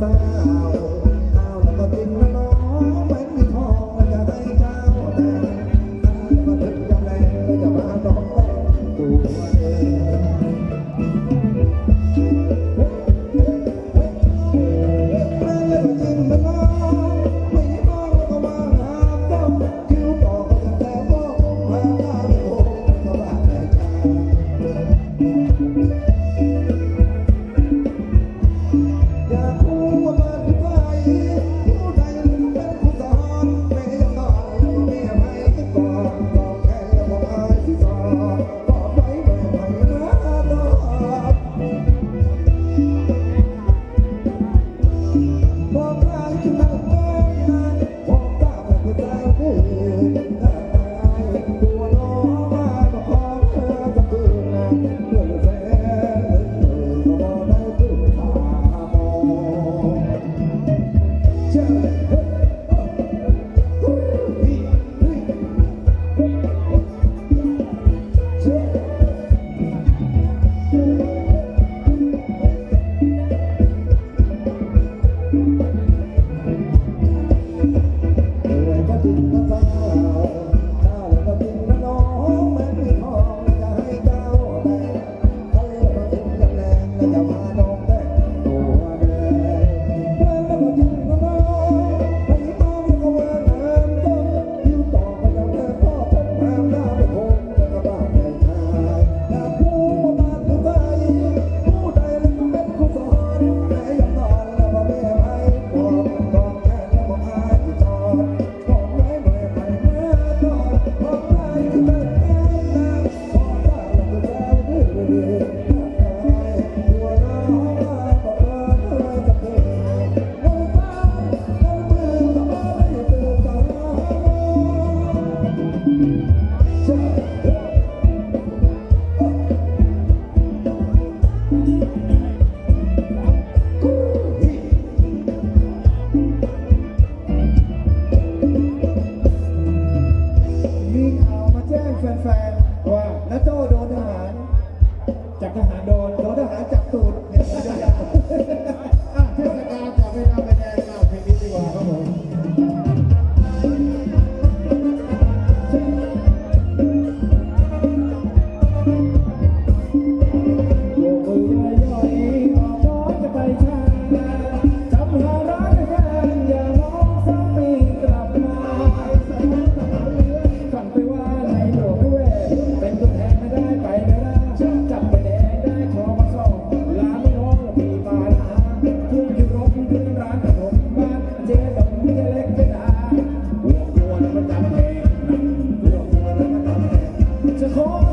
time. home.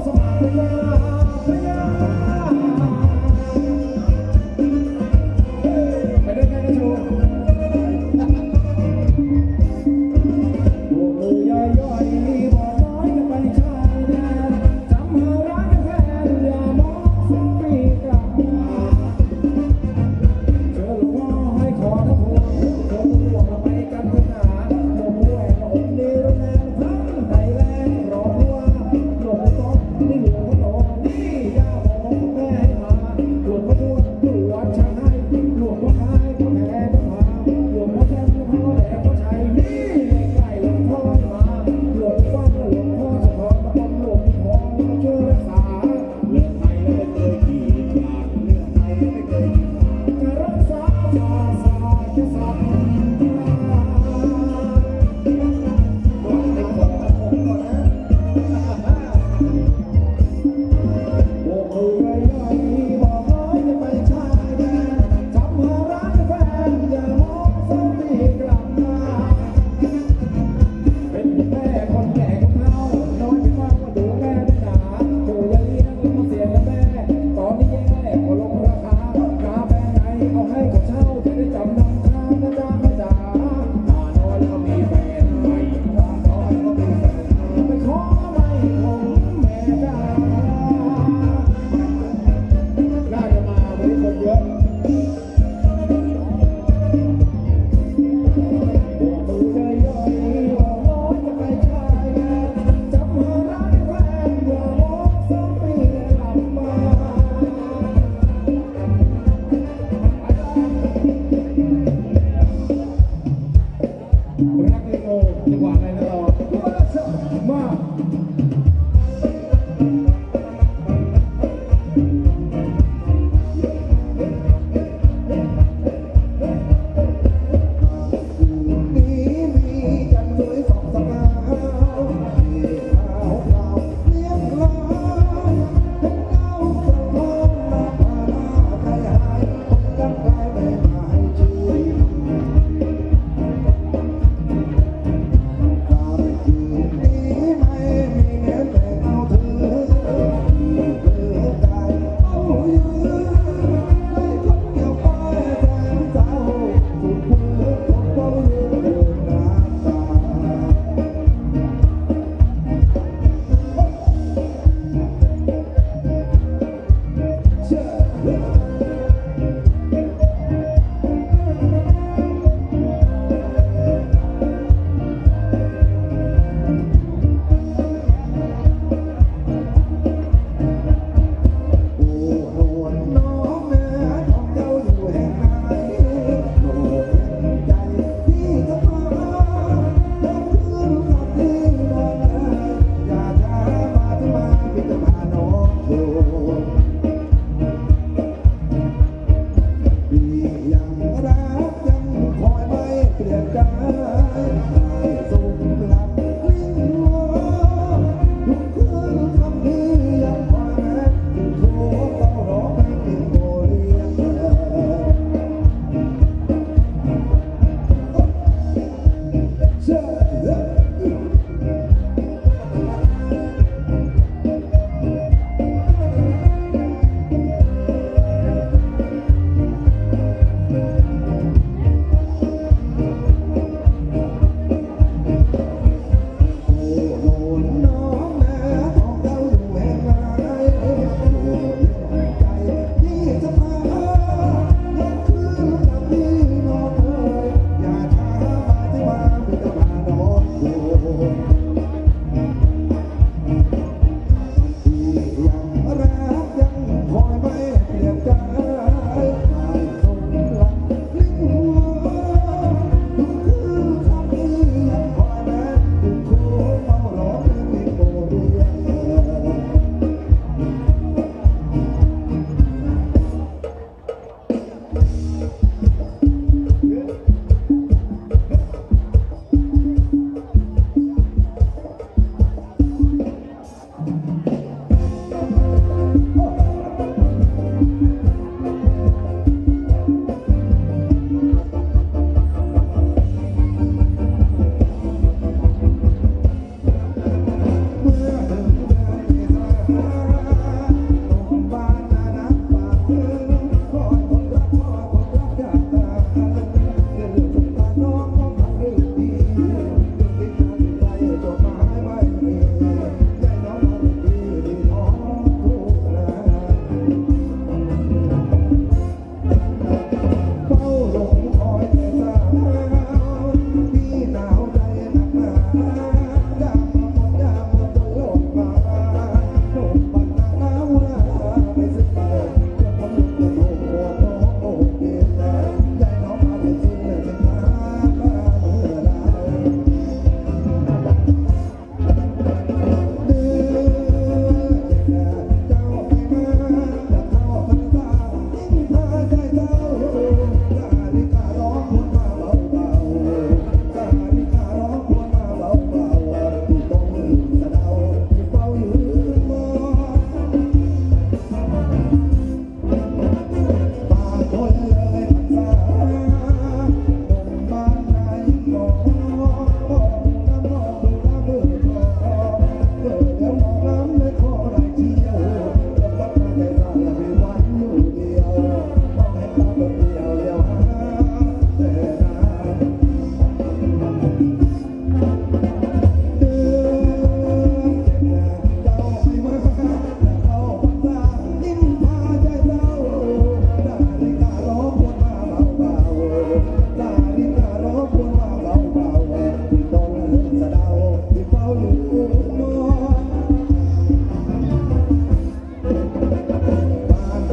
Okay.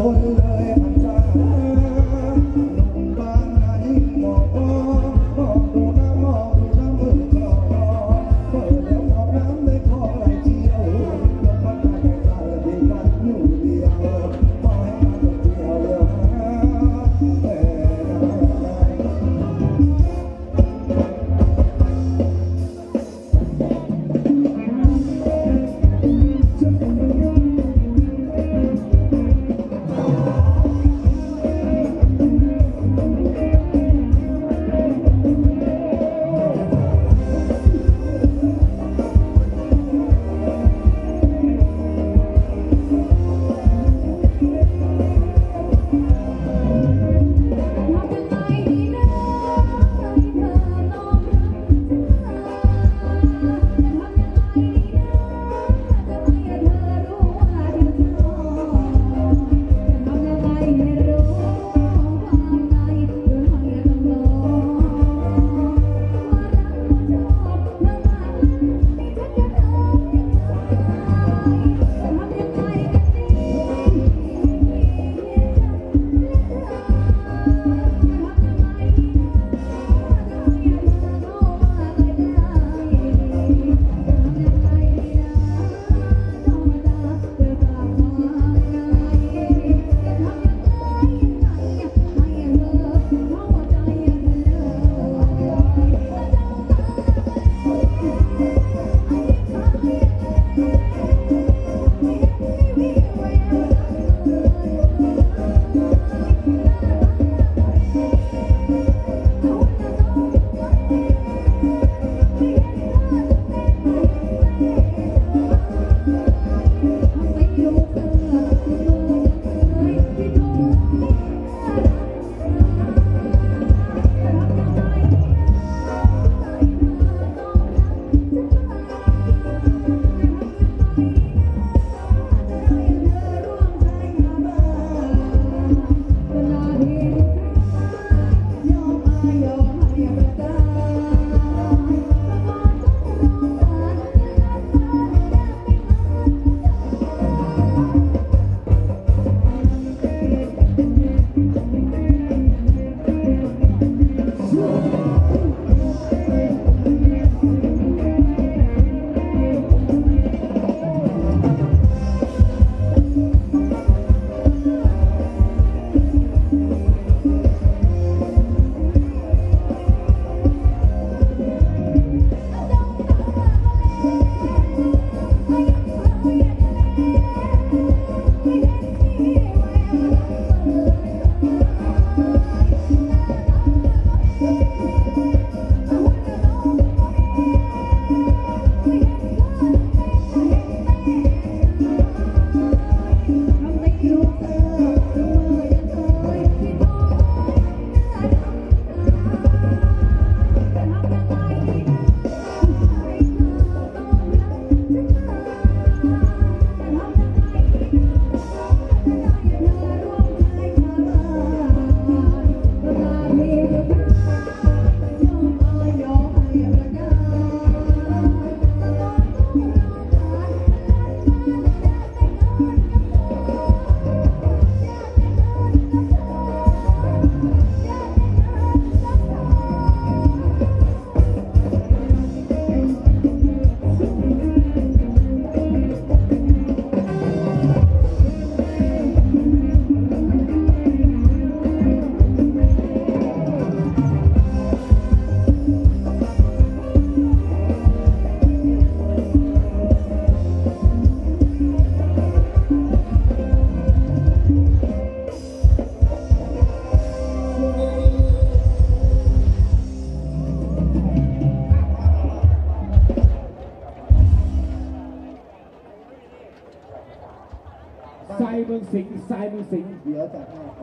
Oh.